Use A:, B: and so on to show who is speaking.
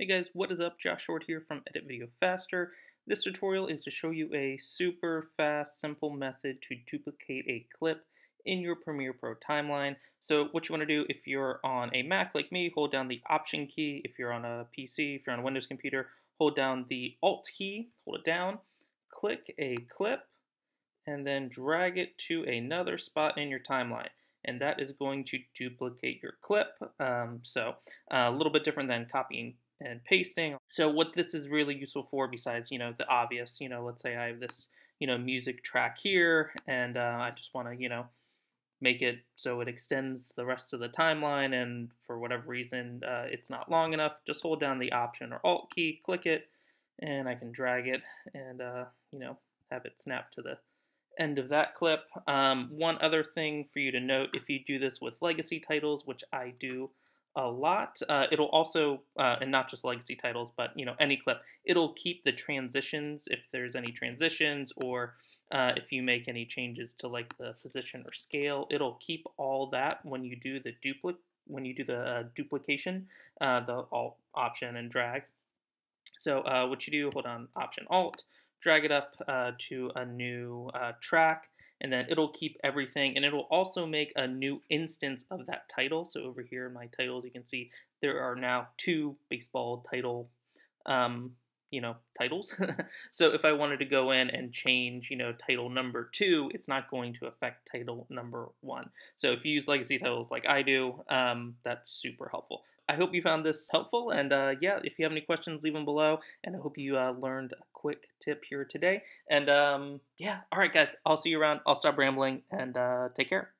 A: Hey guys, what is up? Josh Short here from Edit Video Faster. This tutorial is to show you a super fast, simple method to duplicate a clip in your Premiere Pro timeline. So what you want to do if you're on a Mac like me, hold down the Option key. If you're on a PC, if you're on a Windows computer, hold down the Alt key, hold it down, click a clip, and then drag it to another spot in your timeline and that is going to duplicate your clip. Um, so uh, a little bit different than copying and pasting. So what this is really useful for besides, you know, the obvious, you know, let's say I have this, you know, music track here and uh, I just want to, you know, make it so it extends the rest of the timeline and for whatever reason uh, it's not long enough, just hold down the Option or Alt key, click it, and I can drag it and, uh, you know, have it snap to the end of that clip. Um, one other thing for you to note, if you do this with legacy titles, which I do a lot. Uh, it'll also, uh, and not just legacy titles, but you know any clip. It'll keep the transitions if there's any transitions or uh, if you make any changes to like the position or scale. It'll keep all that when you do the duplicate when you do the uh, duplication, uh, the Alt Option and drag. So uh, what you do, hold on Option Alt, drag it up to a new track and then it'll keep everything and it'll also make a new instance of that title. So over here in my titles, you can see there are now two baseball title, um, you know, titles. so if I wanted to go in and change, you know, title number two, it's not going to affect title number one. So if you use legacy titles like I do, um, that's super helpful. I hope you found this helpful, and uh, yeah, if you have any questions, leave them below, and I hope you uh, learned a quick tip here today. And um, yeah, all right, guys, I'll see you around. I'll stop rambling, and uh, take care.